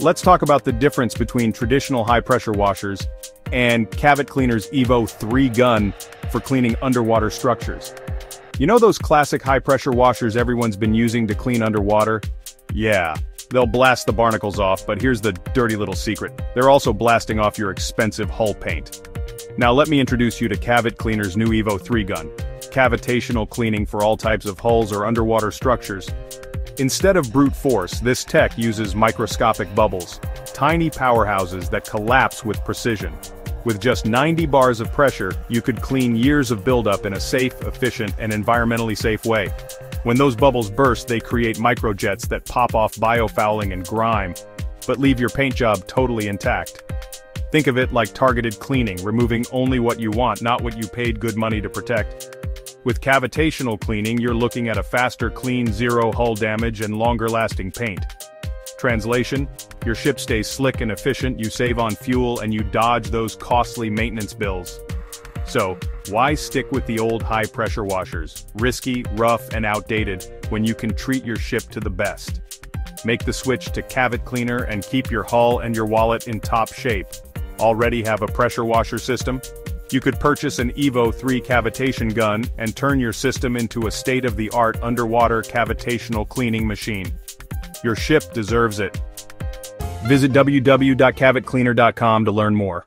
let's talk about the difference between traditional high-pressure washers and Cavitcleaner's Evo 3 gun for cleaning underwater structures. You know those classic high-pressure washers everyone's been using to clean underwater? Yeah, they'll blast the barnacles off, but here's the dirty little secret. They're also blasting off your expensive hull paint. Now let me introduce you to Cavitcleaner's new Evo 3 gun. Cavitational cleaning for all types of hulls or underwater structures. Instead of brute force, this tech uses microscopic bubbles, tiny powerhouses that collapse with precision. With just 90 bars of pressure, you could clean years of buildup in a safe, efficient, and environmentally safe way. When those bubbles burst they create microjets that pop off biofouling and grime, but leave your paint job totally intact. Think of it like targeted cleaning, removing only what you want, not what you paid good money to protect. With cavitational cleaning you're looking at a faster clean zero hull damage and longer lasting paint. Translation, your ship stays slick and efficient, you save on fuel and you dodge those costly maintenance bills. So, why stick with the old high-pressure washers, risky, rough, and outdated, when you can treat your ship to the best? Make the switch to Cavitcleaner and keep your hull and your wallet in top shape. Already have a pressure washer system? You could purchase an EVO 3 cavitation gun and turn your system into a state-of-the-art underwater cavitational cleaning machine. Your ship deserves it. Visit www.cavitcleaner.com to learn more.